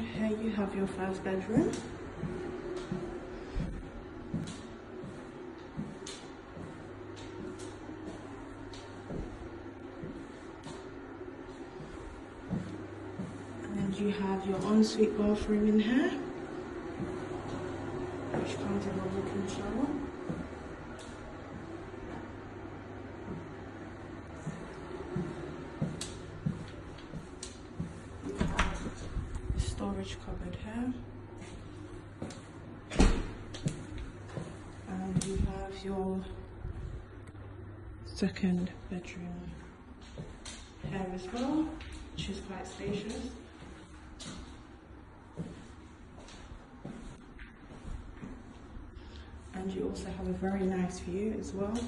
here you have your first bedroom. And you have your ensuite bathroom in here, which comes in a walk-in shower. You have a storage cupboard here. And you have your second bedroom here as well, which is quite spacious. And you also have a very nice view as well.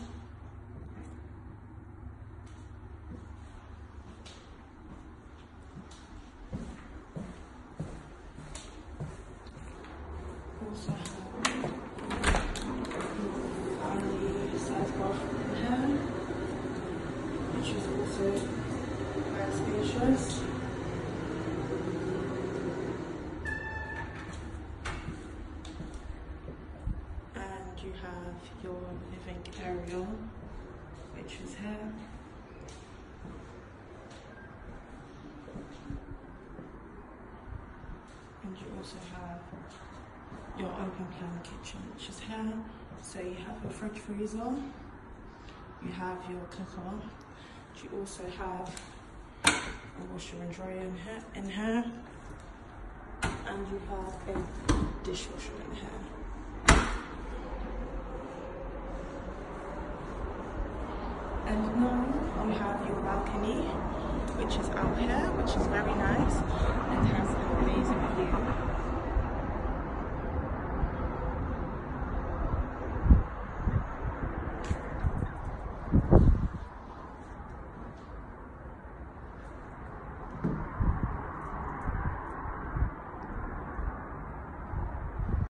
Also have family size bathroom here, which is also quite spacious. And you have your living area, which is here. And you also have your open plan kitchen, which is here. So you have your fridge freezer, you have your cooker, you also have a washer and dryer in here, in here and you have a dishwasher in here. And now you have your balcony, which is out here, which is very nice, and